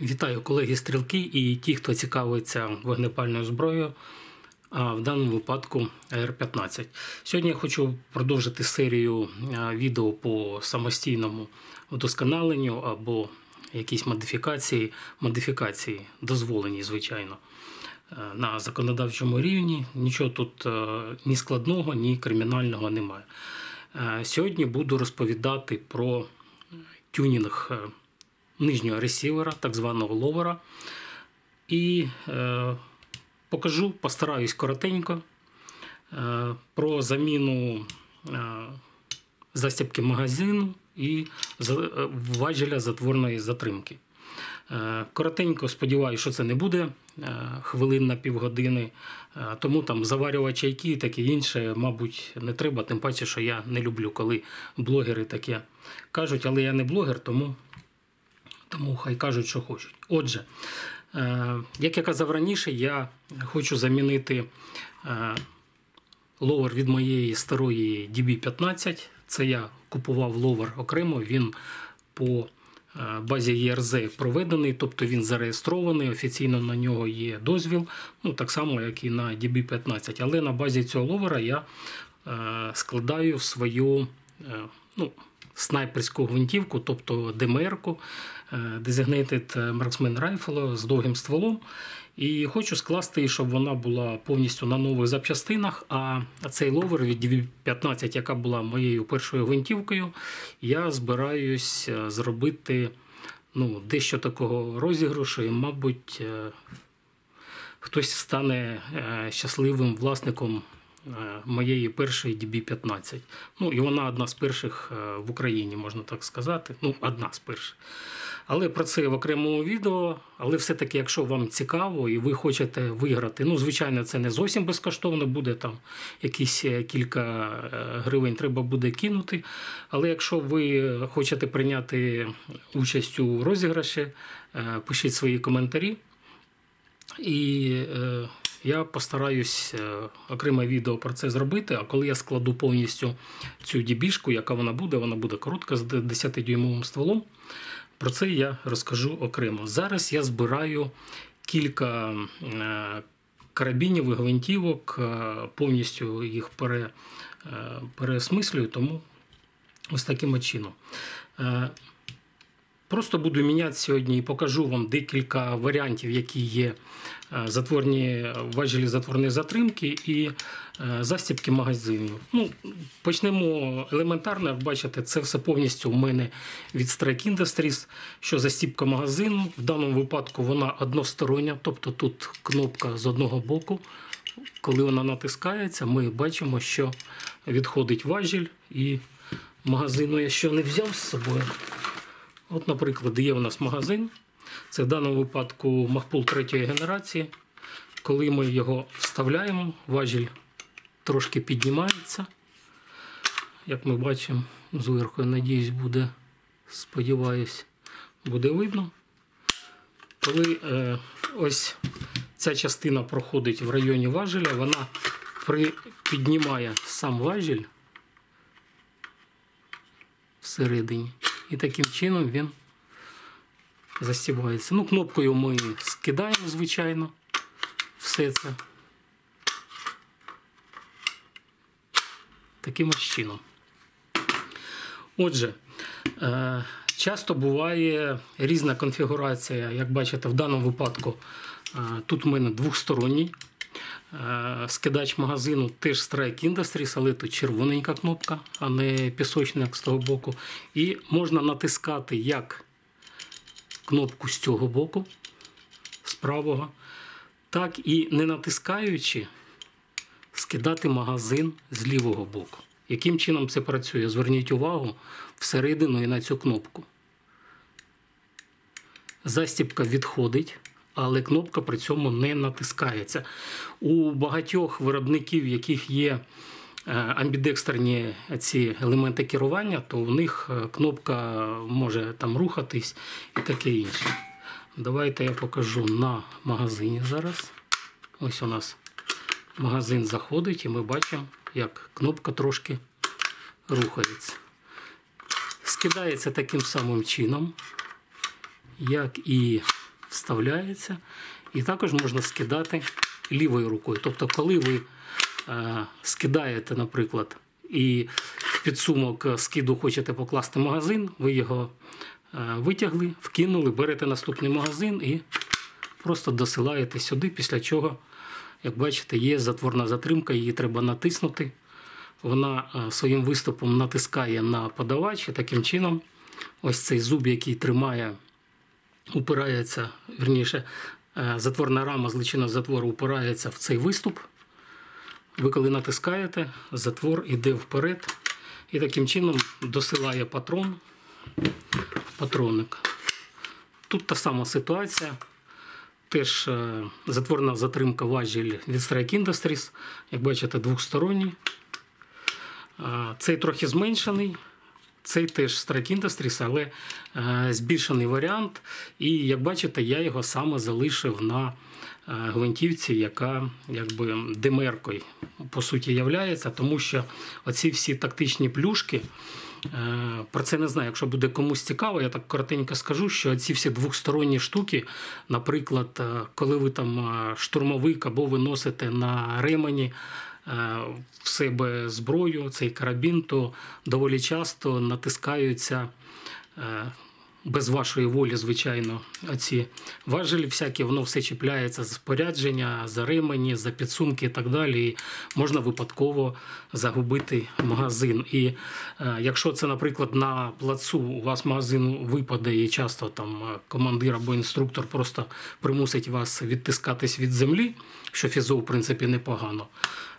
Вітаю колеги стрілки і ті, хто цікавиться вогнепальною зброєю, а в даному випадку АР-15. Сьогодні я хочу продовжити серію відео по самостійному вдосконаленню або якісь модифікації, модифікації дозволені, звичайно, на законодавчому рівні. Нічого тут ні складного, ні кримінального немає. Сьогодні буду розповідати про тюнінг нижнього ресівера, так званого ловера. І е, покажу, постараюсь коротенько е, про заміну е, застібки магазину і е, важеля затворної затримки. Е, Коротенько сподіваюся, що це не буде е, хвилин на півгодини, тому там заварювати чайки і таке інше, мабуть, не треба. Тим паче, що я не люблю, коли блогери таке кажуть, але я не блогер, тому тому хай кажуть, що хочуть. Отже, е, як я казав раніше, я хочу замінити е, ловер від моєї старої DB15. Це я купував ловер окремо, він по е, базі ЄРЗ проведений, тобто він зареєстрований, офіційно на нього є дозвіл, ну так само, як і на DB15. Але на базі цього ловера я складаю свою е, ну, снайперську гвинтівку, тобто ДМР-ку, е, Designated Marksman Rifle з довгим стволом. І хочу скласти, щоб вона була повністю на нових запчастинах. А цей ловер від DV15, яка була моєю першою гвинтівкою, я збираюсь е, зробити ну, дещо такого розіграшу, і, мабуть, е, хтось стане щасливим власником моєї першої DB15. Ну, і вона одна з перших е, в Україні, можна так сказати. Ну, одна з перших. Але про це в окремому відео. Але все-таки, якщо вам цікаво і ви хочете виграти, ну, звичайно, це не зовсім безкоштовно, буде там якісь е, кілька е, гривень треба буде кинути. Але якщо ви хочете прийняти участь у розіграші, е, пишіть свої коментарі. І е, я постараюсь е, окреме відео про це зробити. А коли я складу повністю цю дібішку, яка вона буде, вона буде коротка з 10-дюймовим стволом. Про це я розкажу окремо. Зараз я збираю кілька е, карабінів і гвинтівок, е, повністю їх пере, переосмислюю, тому ось таким чином. Просто буду міняти сьогодні і покажу вам декілька варіантів, які є е, затворні важелі затворної затримки і е, застібки магазинів. Ну, почнемо елементарно, як бачите, це все повністю у мене від Strike Industries, що застібка магазину. В даному випадку вона одностороння, тобто тут кнопка з одного боку. Коли вона натискається, ми бачимо, що відходить важіль і магазину я що не взяв з собою. От, наприклад, є у нас магазин. Це в даному випадку Махпул третьої генерації. Коли ми його вставляємо, важіль трошки піднімається. Як ми бачимо, зверху, я надіюсь, буде, сподіваюсь, буде видно. Коли е, ось ця частина проходить в районі важеля, вона при, піднімає сам важіль всередині. І таким чином він застібається. Ну, кнопкою ми скидаємо, звичайно, все це. Таким ось чином. Отже, е, часто буває різна конфігурація. Як бачите, в даному випадку е, тут у мене двохсторонній. Е, Скидач магазину теж Strike Industries, але тут червоненька кнопка, а не пісочник з того боку. І можна натискати як кнопку з цього боку, з правого, так і не натискаючи, скидати магазин з лівого боку. Яким чином це працює? Зверніть увагу всередину і на цю кнопку. Застібка відходить але кнопка при цьому не натискається. У багатьох виробників, яких є е, амбідекстерні ці елементи керування, то у них е, кнопка може там рухатись і таке інше. Давайте я покажу на магазині зараз. Ось у нас магазин заходить, і ми бачимо, як кнопка трошки рухається. Скидається таким самим чином, як і вставляється. І також можна скидати лівою рукою. Тобто, коли ви е, скидаєте, наприклад, і в підсумок скиду хочете покласти магазин, ви його е, витягли, вкинули, берете наступний магазин і просто досилаєте сюди, після чого, як бачите, є затворна затримка, її треба натиснути. Вона е, своїм виступом натискає на подавач і таким чином ось цей зуб, який тримає, упирається, верніше, е, затворна рама з затвору упирається в цей виступ. Ви коли натискаєте, затвор іде вперед і таким чином досилає патрон патронник. Тут та сама ситуація. Теж е, затворна затримка важіль від Strike Industries, як бачите, двохсторонній. Е, Цей трохи зменшений. Цей теж Strike Industries, але е, збільшений варіант. І як бачите, я його саме залишив на е, гвинтівці, яка якби демеркою по суті являється, тому що оці всі тактичні плюшки. Е, Про це не знаю. Якщо буде комусь цікаво, я так коротенько скажу, що ці всі двохсторонні штуки, наприклад, е, коли ви там е, штурмовик або ви носите на ремені в себе зброю, цей карабін, то доволі часто натискаються. е, Без вашої волі, звичайно, оці важелі всякі, воно все чіпляється за спорядження, за ремені, за підсумки і так далі. І можна випадково загубити магазин. І е, якщо це, наприклад, на плацу у вас магазин випаде, і часто там е, командир або інструктор просто примусить вас відтискатись від землі, що фізо, в принципі, непогано.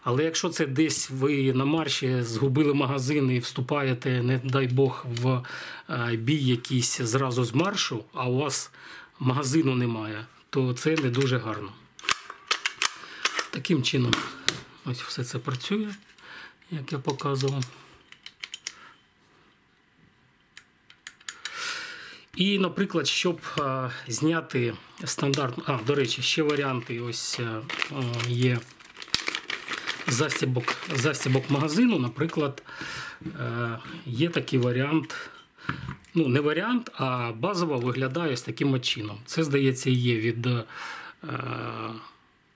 Але якщо це десь ви на марші згубили магазин і вступаєте, не дай Бог, в е, бій якийсь зразу з маршу, а у вас магазину немає, то це не дуже гарно. Таким чином, ось все це працює, як я показував. І, наприклад, щоб е, зняти стандарт, а, до речі, ще варіанти ось е, є застібок, застібок магазину, наприклад, е, є такий варіант. Ну, не варіант, а базово виглядає ось таким чином. Це, здається, є від е,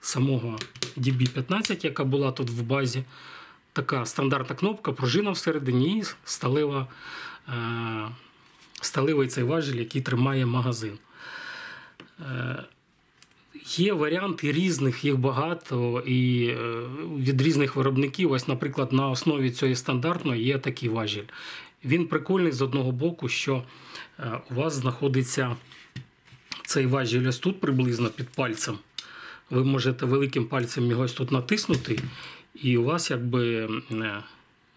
самого DB15, яка була тут в базі. Така стандартна кнопка, пружина всередині і сталева, е, сталевий цей важіль, який тримає магазин. Є варіанти різних, їх багато, і е, від різних виробників. Ось, наприклад, на основі цієї стандартної є такий важіль. Він прикольний з одного боку, що е, у вас знаходиться цей важіль ось тут приблизно під пальцем. Ви можете великим пальцем його ось тут натиснути, і у вас якби е,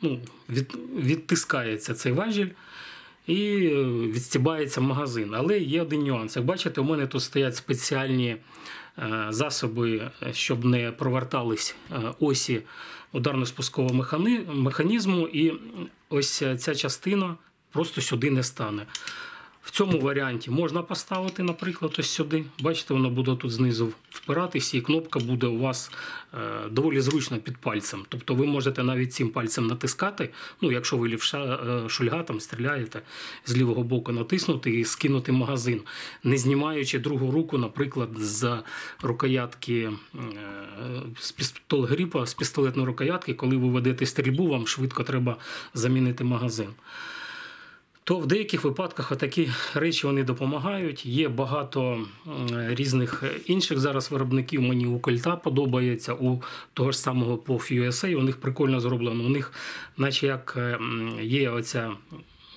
ну, від, відтискається цей важіль. І відстібається магазин. Але є один нюанс. Як бачите, у мене тут стоять спеціальні е, засоби, щоб не провертались е, осі ударно-спускового механізму, і ось ця частина просто сюди не стане. В цьому варіанті можна поставити, наприклад, ось сюди. Бачите, воно буде тут знизу впиратися, і кнопка буде у вас е, доволі зручно під пальцем. Тобто ви можете навіть цим пальцем натискати. Ну, якщо ви лівша е, шульга там стріляєте з лівого боку, натиснути і скинути магазин, не знімаючи другу руку, наприклад, з рукоятки е, з пістол гріпа, з пістолетної рукоятки, коли ви ведете стрільбу, вам швидко треба замінити магазин то в деяких випадках такі речі вони допомагають. Є багато різних інших зараз виробників. Мені у Кольта подобається, у того ж самого POF USA, У них прикольно зроблено. У них, наче як є оця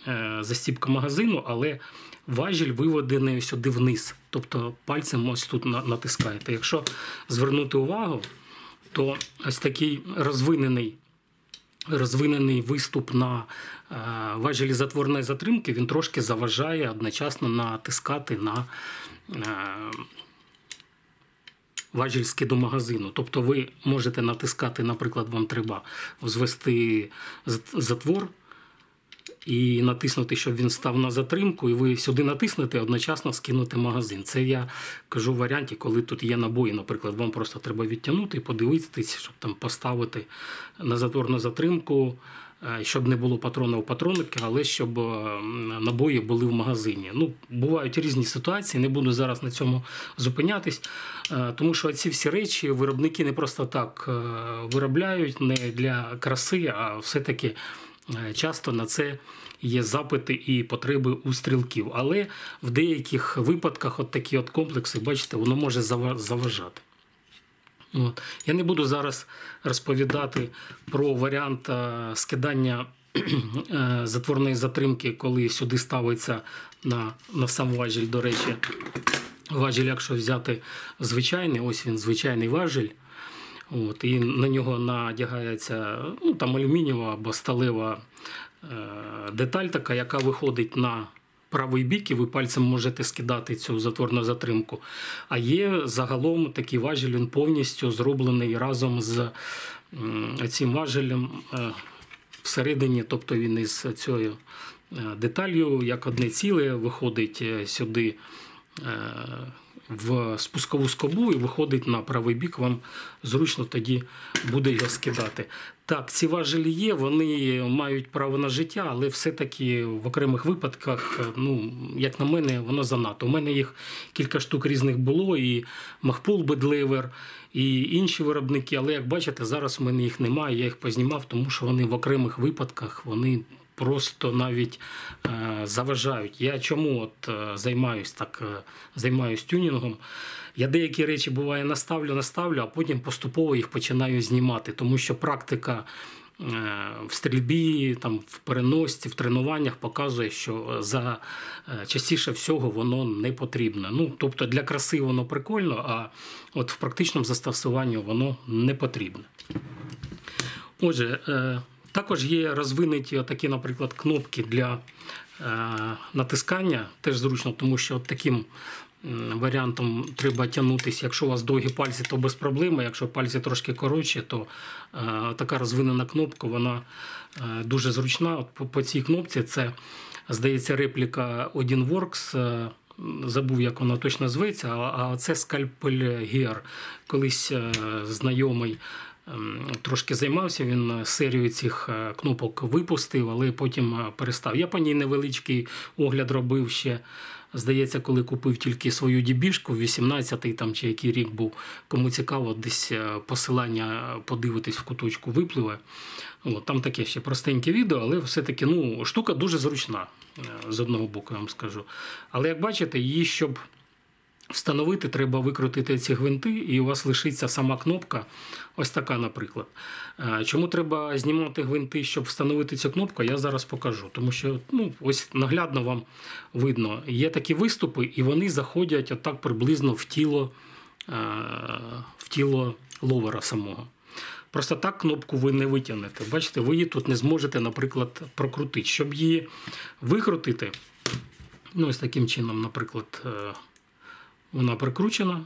е, застіпка магазину, але важіль виведений сюди вниз. Тобто пальцем ось тут натискаєте. Якщо звернути увагу, то ось такий розвинений розвинений виступ на е, важелі затворної затримки, він трошки заважає одночасно натискати на е, важіль скиду магазину. Тобто ви можете натискати, наприклад, вам треба звести затвор і натиснути, щоб він став на затримку, і ви сюди натиснете, одночасно скинути магазин. Це я кажу в варіанті, коли тут є набої. Наприклад, вам просто треба відтягнути і подивитися, щоб там поставити на затворну затримку е, щоб не було патронів патронники, але щоб набої були в магазині. Ну, Бувають різні ситуації, не буду зараз на цьому зупинятись, тому що ці всі речі виробники не просто так виробляють не для краси, а все-таки часто на це є запити і потреби у стрілків. Але в деяких випадках от такі от комплекси, бачите, воно може заважати. От. Я не буду зараз розповідати про варіант скидання е, затворної затримки, коли сюди ставиться на на сам важіль. До речі, важіль, якщо взяти звичайний, ось він звичайний важіль. От, І на нього надягається ну, там алюмінієва або сталева е, деталь, така, яка виходить на правий бік, і ви пальцем можете скидати цю затворну затримку. А є загалом такий важіль, він повністю зроблений разом з цим важелем е, всередині, тобто він із цією е, деталью, як одне ціле, виходить сюди в спускову скобу і виходить на правий бік, вам зручно тоді буде його скидати. Так, ці важелі є, вони мають право на життя, але все-таки в окремих випадках, ну, як на мене, воно занадто. У мене їх кілька штук різних було, і Махпул Бедлевер, і інші виробники. Але як бачите, зараз у мене їх немає. Я їх познімав, тому що вони в окремих випадках вони просто навіть е, заважають. Я чому от е, займаюсь так, е, займаюсь тюнінгом? Я деякі речі буває наставлю, наставлю, а потім поступово їх починаю знімати, тому що практика. В стрільбі, там в переносці, в тренуваннях показує, що за частіше всього воно не потрібно. Ну тобто для краси воно прикольно, а от в практичному застосуванні воно не потрібно. Отже, також є розвинуті такі, наприклад, кнопки для е, натискання. Теж зручно, тому що таким варіантом треба тягнутися. Якщо у вас довгі пальці, то без проблеми. Якщо пальці трошки коротші, то е, така розвинена кнопка вона е, дуже зручна. От по, цій кнопці це, здається, репліка OdinWorks. Забув, як вона точно зветься, а це Scalpel Gear. Колись знайомий трошки займався, він серію цих е, кнопок випустив, але потім е, перестав. Я по ній невеличкий огляд робив ще. Здається, коли купив тільки свою дібішку, 18-й там чи який рік був, кому цікаво, десь е, посилання подивитись в куточку випливе. От, Там таке ще простеньке відео, але все-таки ну, штука дуже зручна, з одного боку, я вам скажу. Але як бачите, її, щоб Встановити треба викрутити ці гвинти, і у вас лишиться сама кнопка. Ось така, наприклад. Е, чому треба знімати гвинти, щоб встановити цю кнопку, я зараз покажу. Тому що ну, ось наглядно вам видно, є такі виступи, і вони заходять отак приблизно в тіло е, в тіло ловера самого. Просто так кнопку ви не витягнете. Бачите, ви її тут не зможете, наприклад, прокрутити. Щоб її викрутити, ну ось таким чином, наприклад. Вона прикручена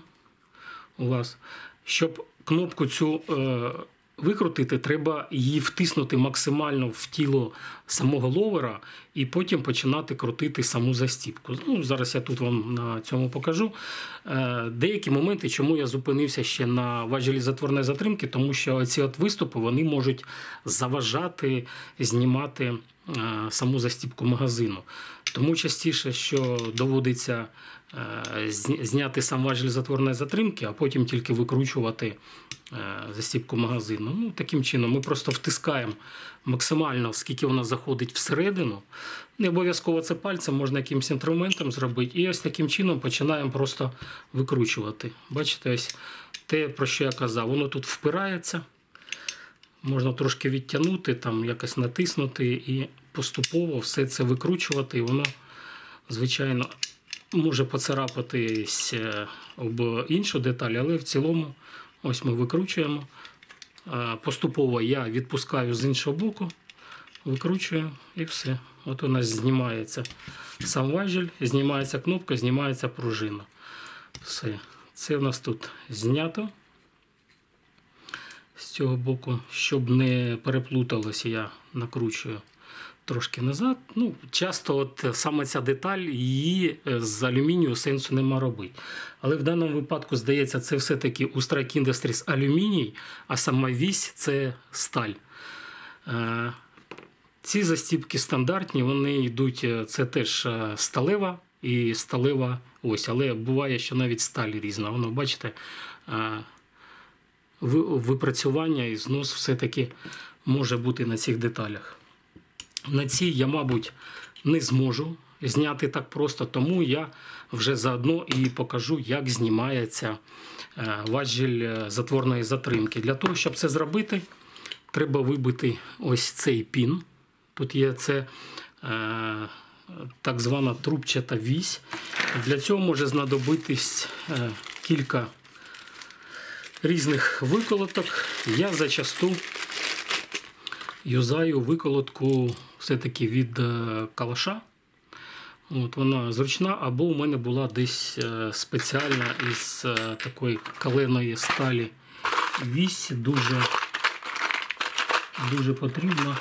у вас. Щоб кнопку цю е, викрутити, треба її втиснути максимально в тіло самого ловера і потім починати крутити саму застіпку. Ну, Зараз я тут вам на цьому покажу. Е, деякі моменти, чому я зупинився ще на важелі затворної затримки, тому що ці от виступи вони можуть заважати знімати е, саму застіпку магазину. Тому частіше, що доводиться Е, зняти сам важіль затворної затримки, а потім тільки викручувати е, застіпку магазину. Ну, Таким чином ми просто втискаємо максимально, скільки вона заходить всередину. Не обов'язково це пальцем, можна якимось інструментом зробити. І ось таким чином починаємо просто викручувати. Бачите, ось те, про що я казав, воно тут впирається. Можна трошки відтягнути, там якось натиснути і поступово все це викручувати, і воно, звичайно, може поцарапатись е, об іншу деталь, але в цілому ось ми викручуємо. Е, поступово я відпускаю з іншого боку, викручую і все. От у нас знімається сам важіль, знімається кнопка, знімається пружина. Все. Це у нас тут знято. З цього боку, щоб не переплуталося, я накручую трошки назад. Ну, Часто от саме ця деталь її е, з алюмінію сенсу нема робити. Але в даному випадку, здається, це все-таки у Strike Industries алюміній, а сама вісь це сталь. Е, Ці застіпки стандартні, вони йдуть, е, це теж е, сталева і сталева ось, але буває, що навіть сталь різна. Воно, бачите, е, випрацювання і знос все-таки може бути на цих деталях. На цій я, мабуть, не зможу зняти так просто, тому я вже заодно і покажу, як знімається е, важіль е, затворної затримки. Для того, щоб це зробити, треба вибити ось цей пін. Тут є це е, так звана трубчата вісь. Для цього може знадобитись кілька різних виколоток. Я зачасту юзаю виколотку все-таки від е, калаша. От вона зручна, або у мене була десь е, спеціальна із е, такої каленої сталі вісь, дуже, дуже потрібна.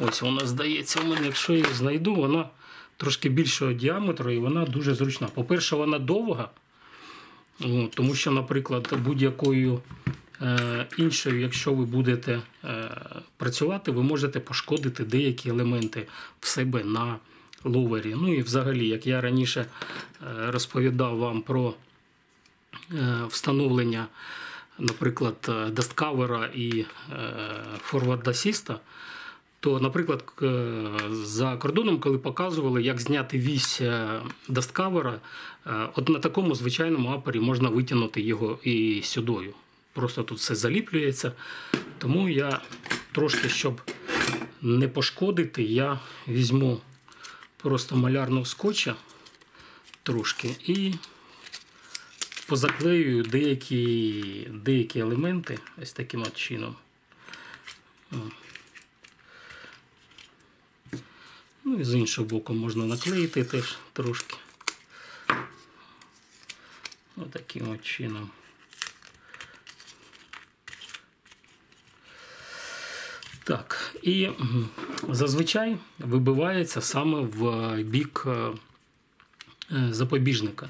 Ось вона здається, у мене, якщо її знайду, вона трошки більшого діаметру і вона дуже зручна. По-перше, вона довга, тому що, наприклад, будь-якою іншою, якщо ви будете е, працювати, ви можете пошкодити деякі елементи в себе на ловері. Ну і взагалі, як я раніше е, розповідав вам про е, встановлення, наприклад, е, дасткавера і форвард асіста, то, наприклад, за кордоном, коли показували, як зняти вісь е, дасткавера, е, от на такому звичайному апері можна витягнути його і сюдою. Просто тут все заліплюється. Тому я трошки, щоб не пошкодити, я візьму просто малярного скотча трошки і позаклеюю деякі, деякі елементи ось таким от чином. Ну і з іншого боку можна наклеїти теж трошки. Отаким от чином. Так, і зазвичай вибивається саме в бік е, е, запобіжника.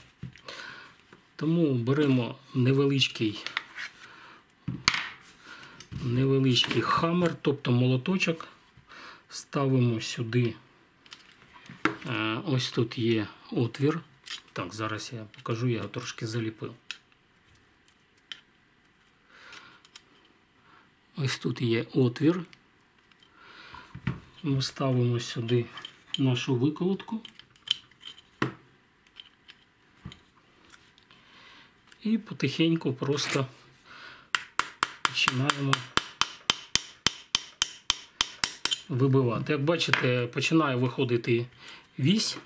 Тому беремо невеличкий, невеличкий хамер, тобто молоточок, ставимо сюди. Е, Ось тут є отвір. Так, зараз я покажу, я його трошки заліпив. Ось тут є отвір. Ми ставимо сюди нашу виколотку. І потихеньку просто починаємо вибивати. Як бачите, починає виходити вісь.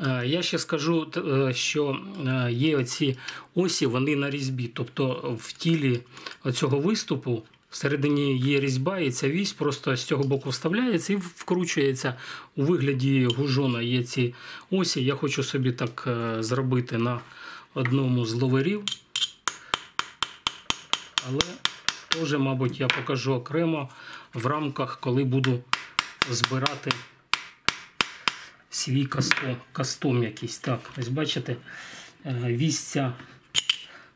Е, Я ще скажу, е, що е, є оці осі, вони на різьбі. Тобто в тілі цього виступу всередині є різьба, і ця вісь просто з цього боку вставляється і вкручується у вигляді гужона. Є ці осі. Я хочу собі так е, зробити на одному з ловерів. Але теж, мабуть, я покажу окремо в рамках, коли буду збирати свій кастом, кастом якийсь. Так, ось бачите, е, вісця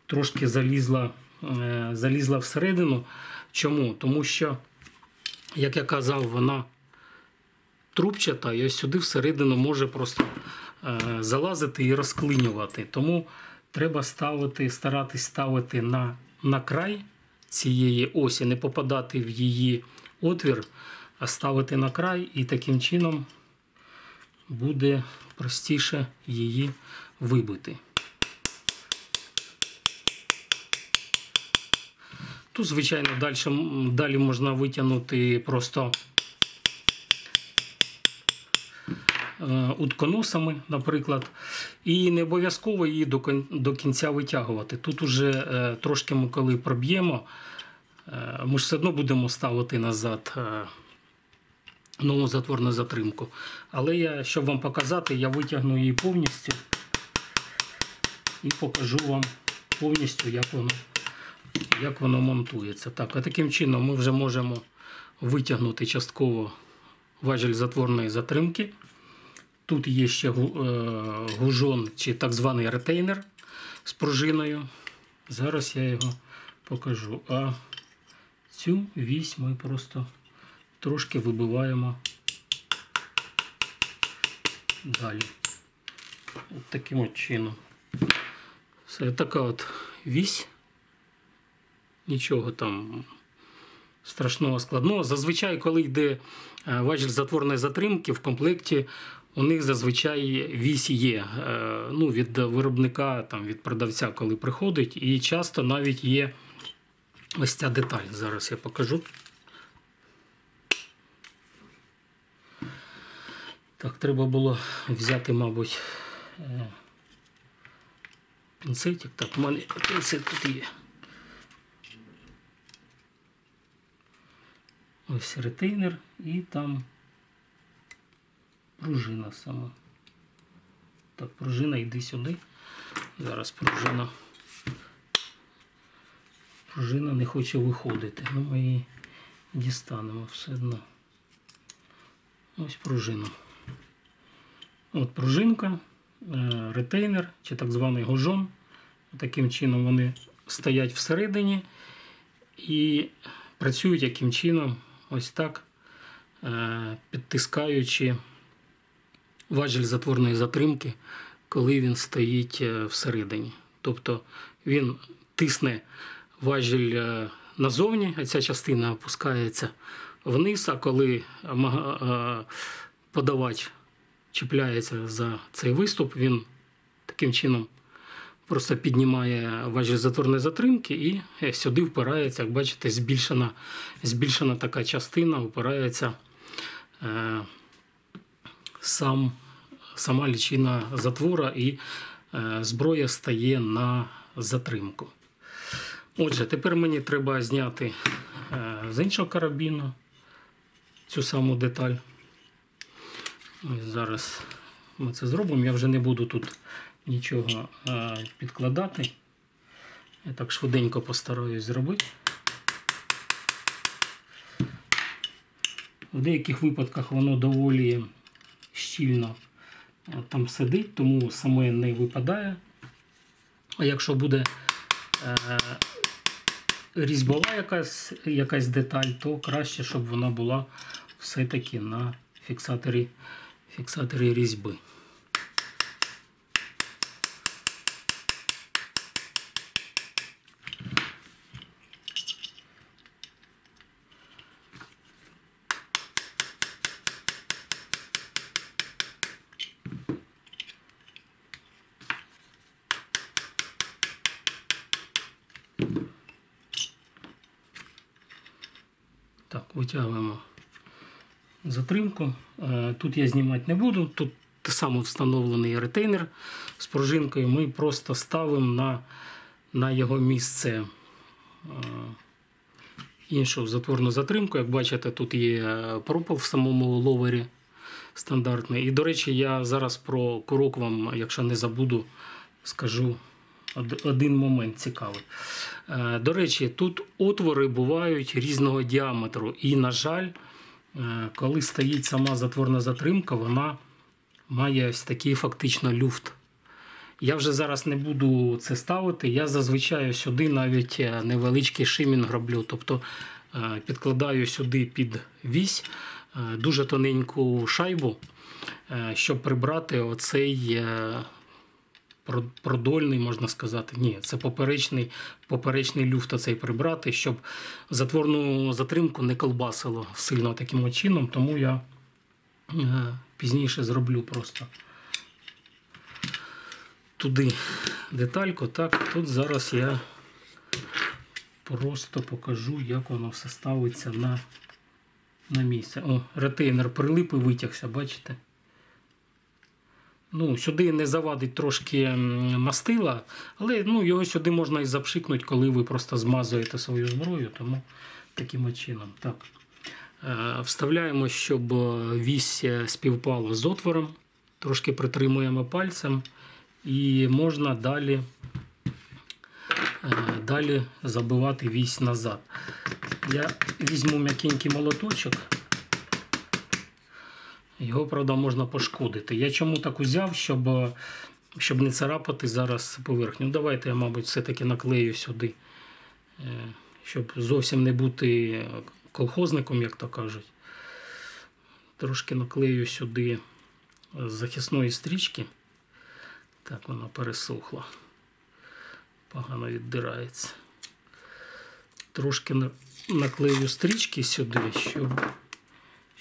трошки залізла, е, залізла всередину. Чому? Тому що, як я казав, вона трубчата, і ось сюди всередину може просто е, залазити і розклинювати. Тому треба ставити, старатись ставити на, на край цієї осі, не попадати в її отвір, а ставити на край і таким чином буде простіше її вибити. Тут, звичайно, далі, далі можна витягнути просто е, утконосами, наприклад, і не обов'язково її до, кінця витягувати. Тут уже е, трошки ми коли проб'ємо, е, ми ж все одно будемо ставити назад нову затворну затримку. Але я, щоб вам показати, я витягну її повністю і покажу вам повністю, як воно, як воно монтується. Так, а таким чином ми вже можемо витягнути частково важіль затворної затримки. Тут є ще е, гужон чи так званий ретейнер з пружиною. Зараз я його покажу. А цю вісь ми просто трошки вибиваємо далі. От таким от чином. Це така от вісь. Нічого там страшного складного. Зазвичай, коли йде е, важіль затворної затримки, в комплекті у них зазвичай вісь є. е, Ну, від виробника, там, від продавця, коли приходить, і часто навіть є ось ця деталь. Зараз я покажу. Так, треба було взяти, мабуть, е, пінцетик. Так, у мене пінцет тут є. Ось ретейнер і там пружина сама. Так, пружина йди сюди. Зараз пружина. Пружина не хоче виходити. Ну, ми її дістанемо все одно. Ось пружина. От пружинка, е, ретейнер чи так званий гужон. Таким чином вони стоять всередині і працюють яким чином, ось так, е, підтискаючи важіль затворної затримки, коли він стоїть е, всередині. Тобто він тисне важіль е, назовні, а ця частина опускається вниз, а коли подавач чіпляється за цей виступ, він таким чином просто піднімає важіль затворної затримки і е, сюди впирається, як бачите, збільшена, збільшена така частина, впирається е, сам, сама лічина затвора і е, зброя стає на затримку. Отже, тепер мені треба зняти е, з іншого карабіну цю саму деталь. Ось зараз ми це зробимо. Я вже не буду тут нічого е, підкладати. Я так швиденько постараюсь зробити. В деяких випадках воно доволі щільно е, там сидить, тому саме не випадає. А якщо буде е, різьбова якась, якась деталь, то краще, щоб вона була все-таки на фіксаторі, фіксаторі різьби. Так, витягуємо затримку. Е, Тут я знімати не буду. Тут саме встановлений ретейнер з пружинкою. Ми просто ставимо на, на його місце е, іншу затворну затримку. Як бачите, тут є пропил в самому ловері стандартний. І, до речі, я зараз про курок вам, якщо не забуду, скажу один момент цікавий. Е, До речі, тут отвори бувають різного діаметру. І, на жаль, е, коли стоїть сама затворна затримка, вона має ось такий фактично люфт. Я вже зараз не буду це ставити. Я зазвичай сюди навіть е, невеличкий шимінг роблю. Тобто е, підкладаю сюди під вісь е, дуже тоненьку шайбу, е, щоб прибрати оцей е, продольний, можна сказати. Ні, це поперечний, поперечний люфт оцей прибрати, щоб затворну затримку не колбасило сильно таким чином, тому я е, пізніше зроблю просто туди детальку. Так, тут зараз я просто покажу, як воно все ставиться на, на місце. О, ретейнер прилип і витягся, бачите? Ну, сюди не завадить трошки мастила, але ну, його сюди можна і запшикнути, коли ви просто змазуєте свою зброю, тому таким чином. Так. Е, Вставляємо, щоб е, вісь е, співпала з отвором, трошки притримуємо пальцем і можна далі, далі забивати вісь назад. Я візьму м'якенький молоточок. Його, правда, можна пошкодити. Я чому так узяв, щоб, е, щоб не царапати зараз поверхню. Давайте я, мабуть, все-таки наклею сюди е, щоб зовсім не бути колхозником, як то кажуть. Трошки наклею сюди з захисної стрічки. Так, вона пересохла. Погано віддирається. Трошки наклею стрічки сюди, щоб,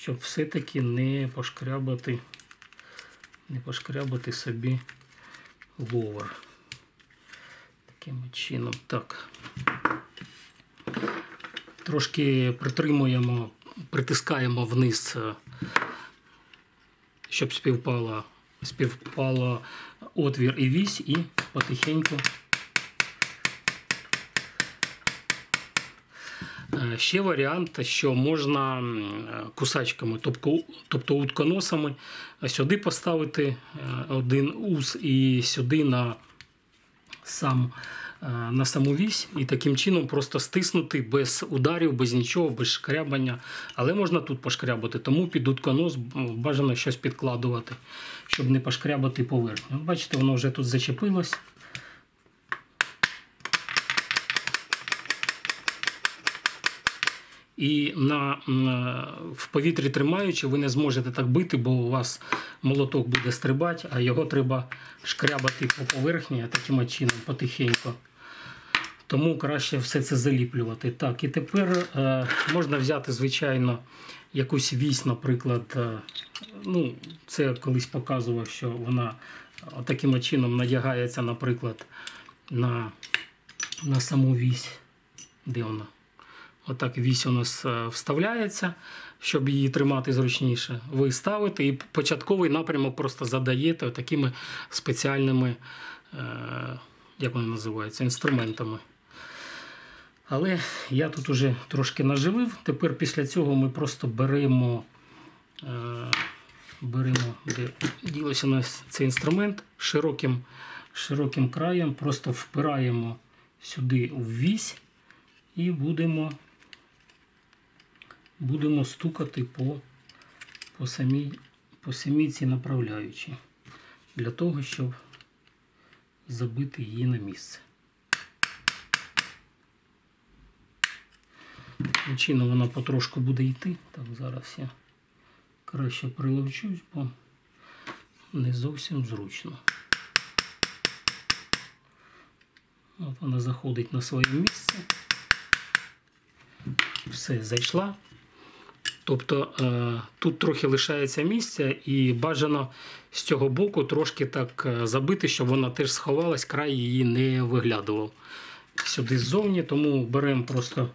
щоб все-таки не пошкрябати, не пошкрябати собі ловер. Таким чином. Так. Трошки притримуємо, притискаємо вниз, е, щоб співпала, співпала отвір і вісь, і потихеньку. Ще варіант, що можна е, кусачками, тобто, тобто утконосами, е, сюди поставити е, один ус і сюди на сам е, на саму вісь і таким чином просто стиснути без ударів, без нічого, без шкрябання. Але можна тут пошкрябати, тому під утконос бажано щось підкладувати, щоб не пошкрябати поверхню. Бачите, воно вже тут зачепилось. І на, на, в повітрі тримаючи, ви не зможете так бити, бо у вас молоток буде стрибати, а його треба шкрябати по поверхні, таким чином потихеньку. Тому краще все це заліплювати. Так, і тепер е, можна взяти, звичайно, якусь вісь, наприклад. Е, ну, це я колись показував, що вона таким чином надягається, наприклад, на, на саму вісь. Де вона? Отак вісь у нас е, вставляється, щоб її тримати зручніше. Ви ставите і початковий напрямок просто задаєте такими спеціальними, е, як вони називаються, інструментами. Але я тут уже трошки наживив. Тепер після цього ми просто беремо, е, беремо де ділося у нас цей інструмент широким, широким краєм, просто впираємо сюди в вісь і будемо, будемо стукати по, по, самій, по самій цій направляючій, для того, щоб забити її на місце. Таким вона потрошку буде йти. Так, зараз я краще приловчусь, бо не зовсім зручно. От вона заходить на своє місце. Все, зайшла. Тобто е, тут трохи лишається місця, і бажано з цього боку трошки так е, забити, щоб вона теж сховалась, край її не виглядував сюди ззовні, тому беремо просто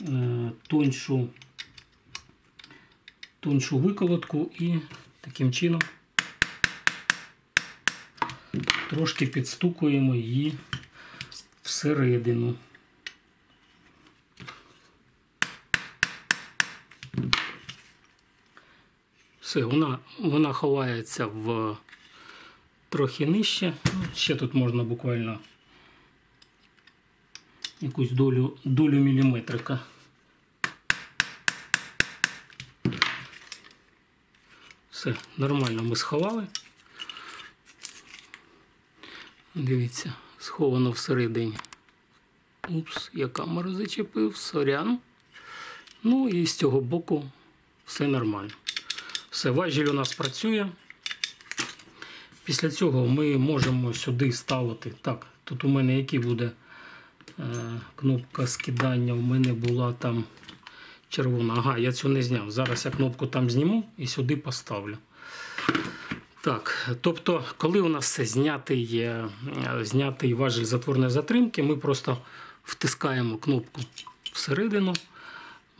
е, тоншу, тоншу виколотку і таким чином трошки підстукуємо її всередину. Все, вона, вона ховається в трохи нижче. Ну, Ще тут можна буквально якусь долю, долю міліметрика. Все, нормально ми сховали. Дивіться, сховано всередині. Упс, я камеру зачепив, сорян. Ну і з цього боку все нормально. Все, важіль у нас працює. Після цього ми можемо сюди ставити. Так, тут у мене який буде е, кнопка скидання. У мене була там червона. Ага, я цю не зняв. Зараз я кнопку там зніму і сюди поставлю. Так, тобто, коли у нас все знятий, е, знятий важіль затворної затримки, ми просто втискаємо кнопку всередину.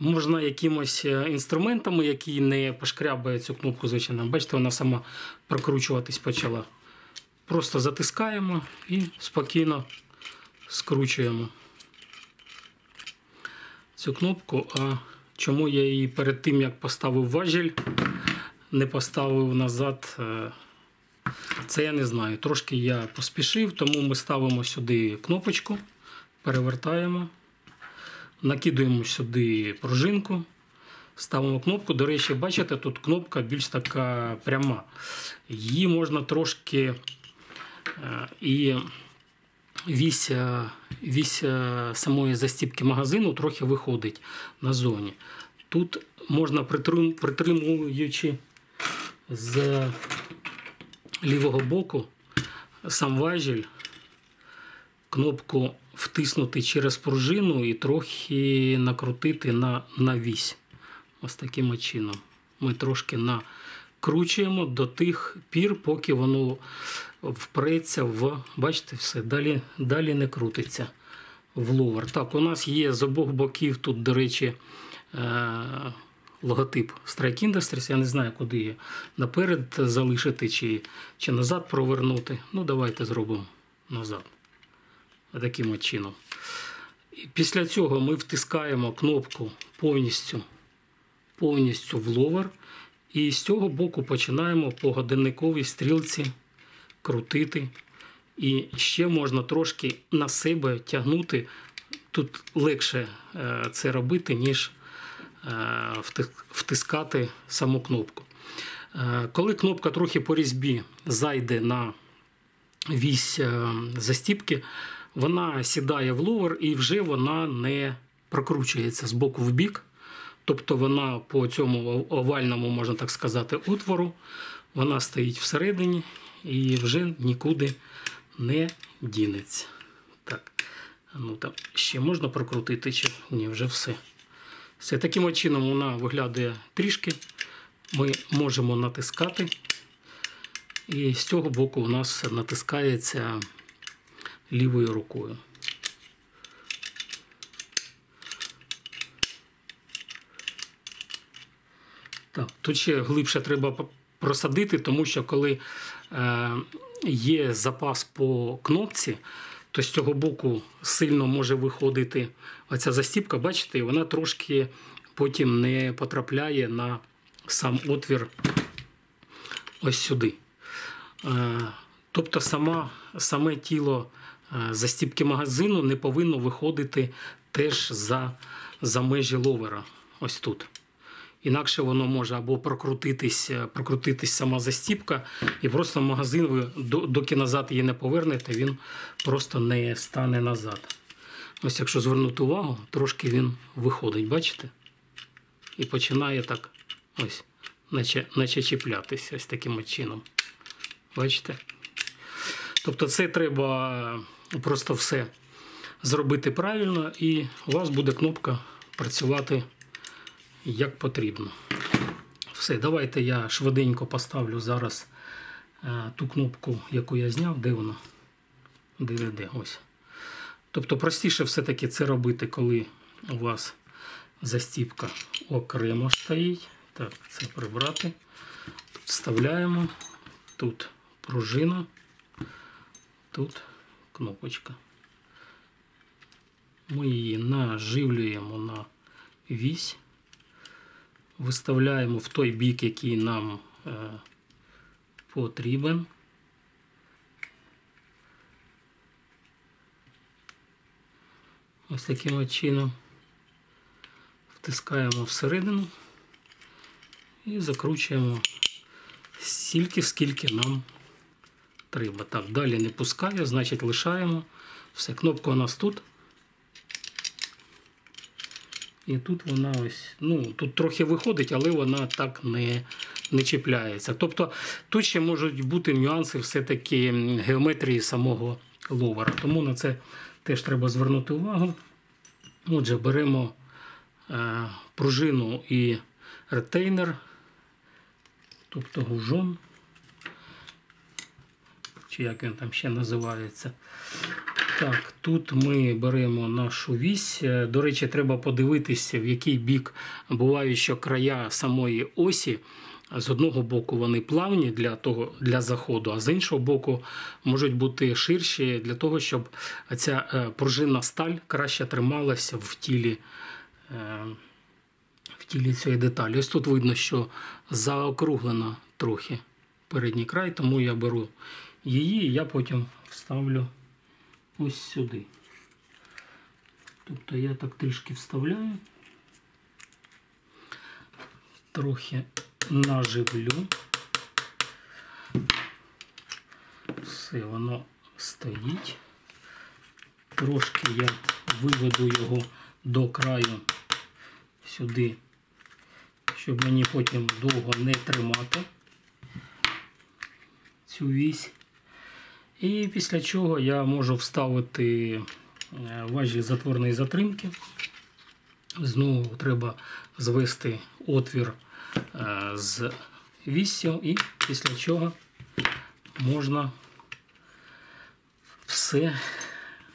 Можна якимось е, інструментами, які не пошкрябають цю кнопку, звичайно. Бачите, вона сама прокручуватись почала. Просто затискаємо і спокійно скручуємо цю кнопку. А чому я її перед тим, як поставив важіль, не поставив назад, е, це я не знаю. Трошки я поспішив, тому ми ставимо сюди кнопочку, перевертаємо. Накидуємо сюди пружинку, ставимо кнопку. До речі, бачите, тут кнопка більш така пряма. Її можна трошки е, і вісь, е, вісь е, самої застіпки магазину трохи виходить на зоні. Тут можна притримуючи з лівого боку сам важіль, кнопку втиснути через пружину і трохи накрутити на, на вісь. Ось таким чином. Ми трошки накручуємо до тих пір, поки воно впреться в. Бачите, все, далі, далі не крутиться в ловер. Так, у нас є з обох боків тут, до речі, е- логотип Strike Industries. Я не знаю, куди її наперед залишити чи, чи назад провернути. Ну, давайте зробимо назад. Таким чином. І після цього ми втискаємо кнопку повністю повністю в ловер. І з цього боку починаємо по годинниковій стрілці крутити. І ще можна трошки на себе тягнути. Тут легше е, це робити, ніж е, втискати саму кнопку. Е, коли кнопка трохи по різьбі зайде на вісь застіпки, вона сідає в ловер і вже вона не прокручується з боку в бік. Тобто вона по цьому овальному, можна так сказати, утвору, вона стоїть всередині і вже нікуди не дінеться. Так, ну там ще можна прокрутити, чи ні, вже все. Все таким чином вона виглядає трішки. Ми можемо натискати. І з цього боку у нас натискається лівою рукою. Так, Тут ще глибше треба просадити, тому що коли е, є запас по кнопці, то з цього боку сильно може виходити оця застіпка, бачите, вона трошки потім не потрапляє на сам отвір ось сюди. Е, тобто сама, саме тіло застіпки магазину не повинно виходити теж за, за межі ловера. Ось тут. Інакше воно може або прокрутитись, е, прокрутитись сама застіпка, і просто магазин ви доки назад її не повернете, він просто не стане назад. Ось, якщо звернути увагу, трошки він виходить, бачите? І починає так ось, наче, наче чіплятися ось таким чином. Бачите? Тобто, це треба просто все зробити правильно, і у вас буде кнопка працювати як потрібно. Все, давайте я швиденько поставлю зараз е, ту кнопку, яку я зняв, де вона? Де, де, де, ось. Тобто простіше все-таки це робити, коли у вас застіпка окремо стоїть. Так, це прибрати. Тут вставляємо, тут пружина, тут кнопочка. Ми її наживлюємо на вісь виставляємо в той бік, який нам е, потрібен. Ось таким чином втискаємо всередину і закручуємо стільки, скільки нам треба. Так, далі не пускає, значить лишаємо. Все, кнопка у нас тут. І тут вона ось, ну, тут трохи виходить, але вона так не не чіпляється. Тобто тут ще можуть бути нюанси все-таки геометрії самого ловера. Тому на це теж треба звернути увагу. Отже, беремо е, пружину і ретейнер, тобто гужон, чи як він там ще називається. Так, тут ми беремо нашу вісь. Е, до речі, треба подивитися, в який бік бувають, що края самої осі. З одного боку вони плавні для того, для заходу, а з іншого боку можуть бути ширші для того, щоб ця е, пружинна сталь краще трималася в тілі е, в тілі цієї деталі. Ось тут видно, що заокруглена трохи передній край, тому я беру її я потім вставлю ось сюди. Тобто я так трішки вставляю, трохи наживлю. Все, воно стоїть. Трошки я виведу його до краю сюди, щоб мені потім довго не тримати цю вісь. І після чого я можу вставити е, важіль затворної затримки. Знову треба звести отвір е, з віссю і після чого можна все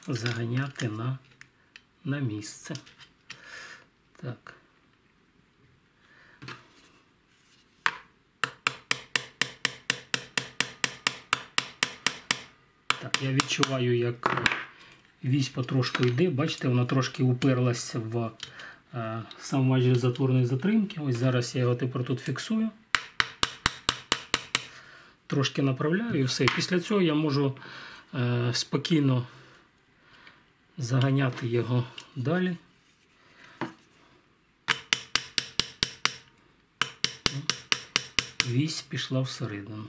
заганяти на, на місце. Так. Так, я відчуваю, як вісь потрошку йде. Бачите, вона трошки уперлась в е, сам важіль затворної затримки. Ось зараз я його тепер тут фіксую. Трошки направляю і все. Після цього я можу е, спокійно заганяти його далі. Вісь пішла всередину.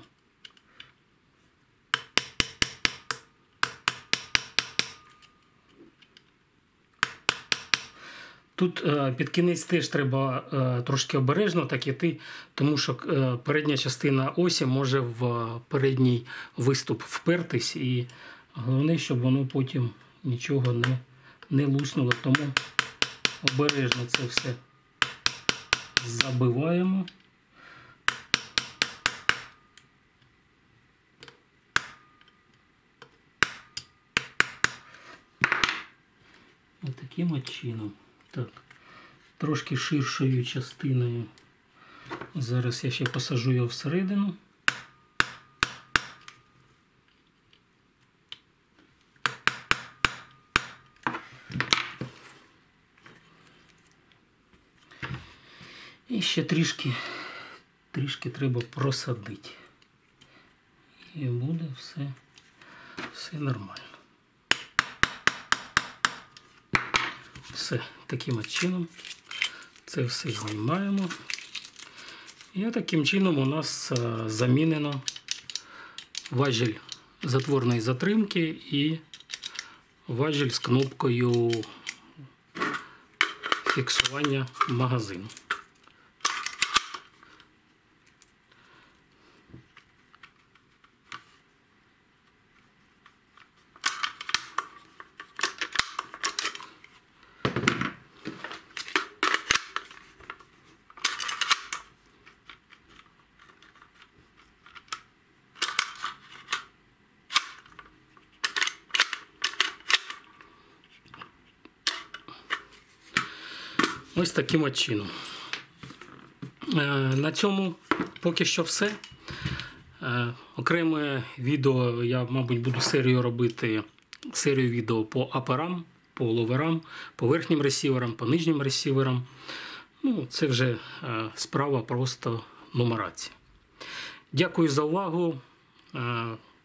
Тут е, під кінець теж треба е, трошки обережно так іти, тому що е, передня частина осі може в передній виступ впертись, і головне, щоб воно потім нічого не, не луснуло. Тому обережно це все забиваємо. Отаким от чином. Так, трошки ширшою частиною. Зараз я ще посажу його всередину. І ще трішки, трішки треба просадити. І буде все, все нормально. Все, таким чином це все знімаємо. І таким чином у нас замінено важіль затворної затримки і важіль з кнопкою фіксування магазину. Ось таким от чином. Е, на цьому поки що все. Е, окреме відео, я, мабуть, буду серію робити серію відео по аперам, по ловерам, по верхнім ресіверам, по нижнім ресіверам. Ну, Це вже е, справа просто нумерації. Дякую за увагу.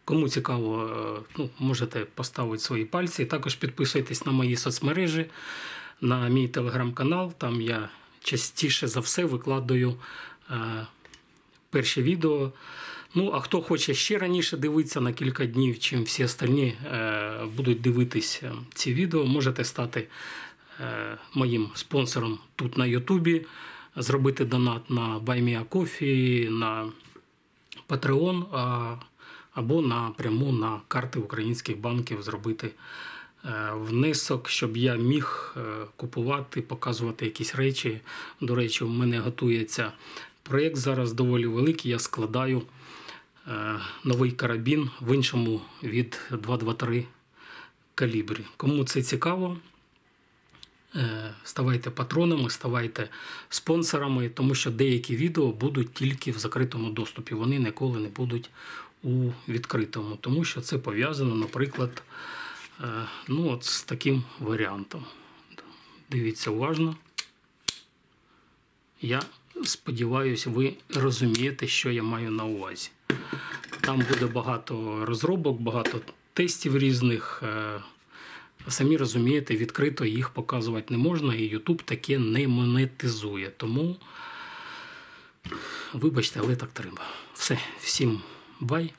Кому цікаво, ну, можете поставити свої пальці. Також підписуйтесь на мої соцмережі на мій телеграм-канал. Там я частіше за все викладаю е, перші відео. Ну, а хто хоче ще раніше дивитися на кілька днів, чим всі остальні е, будуть дивитися ці відео, можете стати е, моїм спонсором тут на Ютубі, зробити донат на BuyMeACoffee, на Patreon, або напряму на карти українських банків зробити. Е, внесок, щоб я міг е, купувати, показувати якісь речі. До речі, у мене готується проєкт зараз доволі великий. Я складаю е, новий карабін в іншому від 223 калібрі. Кому це цікаво, ставайте патронами, ставайте спонсорами, тому що деякі відео будуть тільки в закритому доступі. Вони ніколи не будуть у відкритому, тому що це пов'язано, наприклад. Е, ну, от з таким варіантом. Дивіться уважно. Я сподіваюся, ви розумієте, що я маю на увазі. Там буде багато розробок, багато тестів різних. Е, самі розумієте, відкрито їх показувати не можна, і YouTube таке не монетизує. Тому, вибачте, але так треба. Все, всім бай.